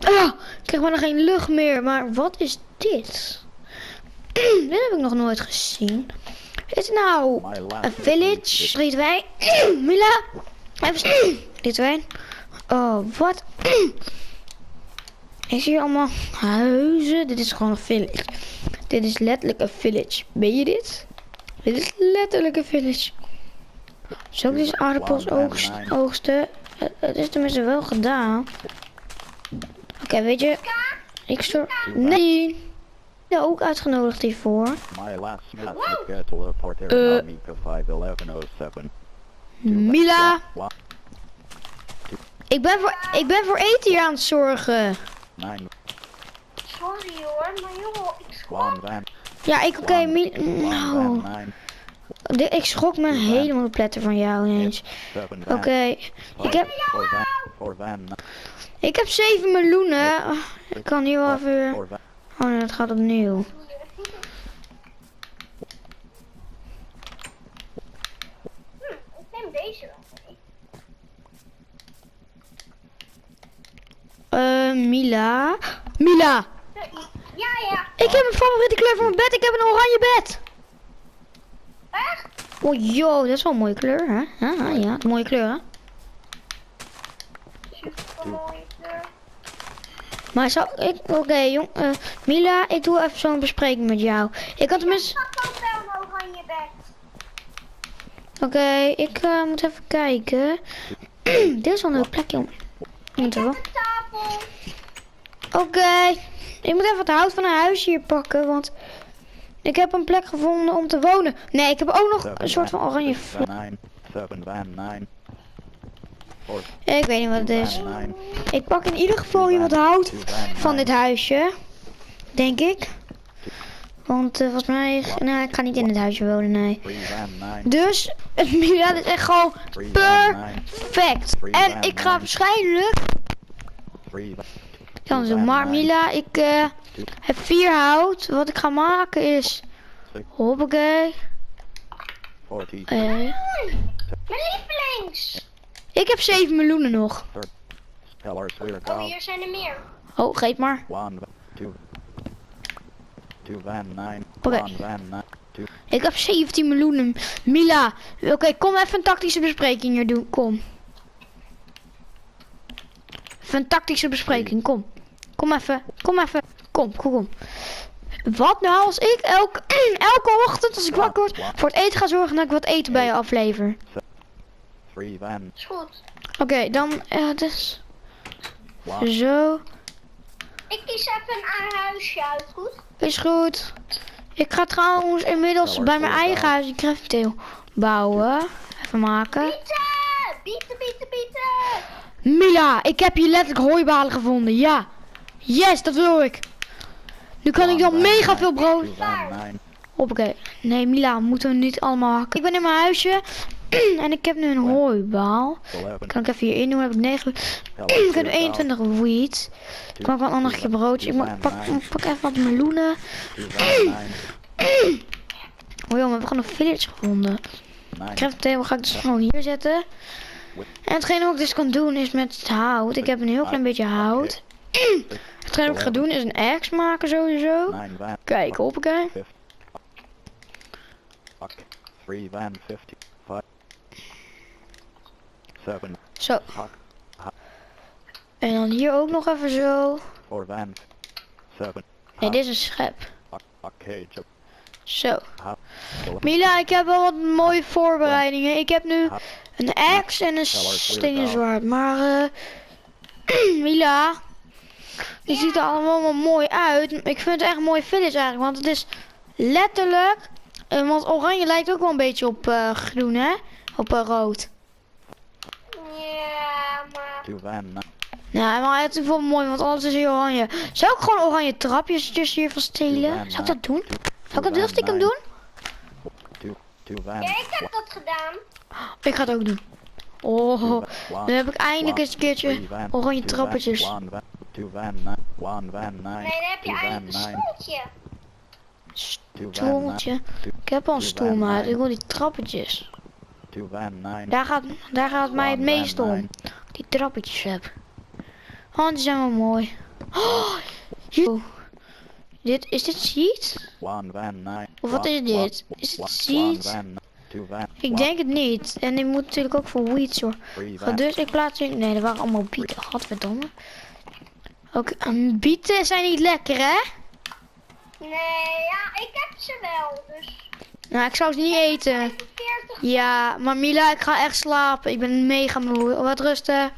Ah, ik krijg bijna geen lucht meer. Maar wat is dit? dit heb ik nog nooit gezien. Is het nou een village? Drie, twee. Mila. Even Dit twee. Oh, wat? Ik zie hier allemaal huizen. Dit is gewoon een village. Dit is letterlijk een village. Ben je dit? Dit is letterlijk een village. Zou ik deze aardappels oogst, oogsten? Het is tenminste wel gedaan. Oké, weet je. Ik stoor... Nee. Ja, ook uitgenodigd hiervoor. My last Uh. Amica 5107. Mila. Ik ben voor, ik ben voor eten hier aan het zorgen. nine, Sorry hoor, maar joh, ik van, Ja, ik oké. one, Mi- one van Ik schrok me helemaal de pletter van jou ineens. Oké. van, Ik heb, van, van, ik heb 7 miljoenen. Ah, Ik kan hier wel even... van, Oh nee, het gaat opnieuw. Eh, Mila. Mila. Ja, ja. Ik heb een favoriete kleur voor mijn bed. Ik heb een oranje bed. Oh, yo, dat is wel een mooie kleur, hè? Ja, ja, een mooie kleur, hè? Super mooie kleur. Maar zou ik... Oké, jong... eh, Mila, ik doe even zo'n bespreking met jou. Ik had tenminste... Ik ook wel oranje bed. Oké, ik eh, moet even kijken. Dit is wel een leuk plekje om... Ik heb een tafel. Oké, ik moet even het hout van een huis hier pakken, want... Ik heb een plek gevonden om te wonen. Nee, ik heb ook nog een soort van oranje... six vla- van nine, seven van nine, four, Ik weet niet wat het is. Ik pak in ieder geval hier wat hout van dit huisje. Denk ik. Want eh, volgens mij... Nou, ik ga niet in het huisje wonen, nee. Dus, het Mila is echt gewoon perfect. En ik ga waarschijnlijk... van, Kan zo, maar Mila, ik eh, heb vier hout. Wat ik ga maken is... Hoppakee. forty, Eh, Mijn lievelings. ik heb 7 miljoenen nog. Oh, hier zijn er meer. Oh, geef maar. one, two, two van nine, Oké. one van nine, two, Ik heb 17 miljoenen. Mila, oké, kom even een tactische bespreking hier doen. Kom. Even een tactische bespreking, kom. Kom even, kom even. Kom, kom, kom. Wat nou als ik elke, elke ochtend als ik wakker word voor het eten ga zorgen dat ik wat eten bij je aflever? Is goed. Oké, dan, eh, dus, zo. Ik kies even een huisje uit, goed? Is goed. Ik ga trouwens inmiddels bij mijn eigen huis een crafttail bouwen. Even maken. Bieten! Bieten, bieten, bieten! Mila, ik heb hier letterlijk hooibalen gevonden. Ja. Yes, dat wil ik. Nu kan ik dan mega veel brood. Hoppakee. Nee, Mila, moeten we niet allemaal hakken. Ik ben in mijn huisje. en ik heb nu een hooibaal. Kan ik even hier in doen? Heb ik 9. pillars, ik heb nu we're go, 21 wheat. Ik maak wel een ander keer broodje. Ik pak, pak even wat meloenen. Oh jongen, we hebben gewoon een village gevonden. nine, Crafttable ga ik dus gewoon hier zetten. En hetgene wat ik dus kan doen is met het hout. Ik heb een heel klein beetje hout. Wat ik ga doen is een axe maken sowieso. Kijk, hoppakee. fuck, three van fifty, five, seven, Zo. fuck, En dan hier ook nog even zo. four van, seven, Nee, dit is een schep. Zo. Mila, ik heb wel wat mooie voorbereidingen. Ik heb nu een axe en een stenen zwaard. Maar, eh... Mila... Die ziet er allemaal wel mooi uit. Ik vind het echt een mooi village eigenlijk. Want het is letterlijk... eh, want oranje lijkt ook wel een beetje op eh, groen, hè? Op eh, rood. Ja, maar... Ja, maar het is wel mooi, want alles is hier oranje. Zou ik gewoon oranje trapjes hiervan stelen? Zou ik dat doen? Zou ik dat heel stiekem doen? Ja, ik heb dat gedaan. Ik ga het ook doen. Oh, nu heb ik eindelijk eens een keertje oranje trappetjes. One van, two van nine, one van nine, Nee, dan heb je eigenlijk een stoeltje. Stoeltje. Ik heb al een stoel, maar ik wil die trappetjes. two van nine, Daar gaat, daar gaat mij het meest om. Die trappetjes heb. Oh, die zijn wel mooi. Oh, dit, is dit seed? Of wat is dit? Is het seed? Ik denk het niet. En die moet natuurlijk ook voor weed zorgen. Dus ik plaats hier... Nee, dat waren allemaal bieten. Gadverdamme. Oké, en bieten zijn niet lekker, hè? Nee, ja, ik heb ze wel. Dus Nou, ik zou ze niet eten. 45. Ja, maar Mila, ik ga echt slapen. Ik ben mega moe. Wat rusten.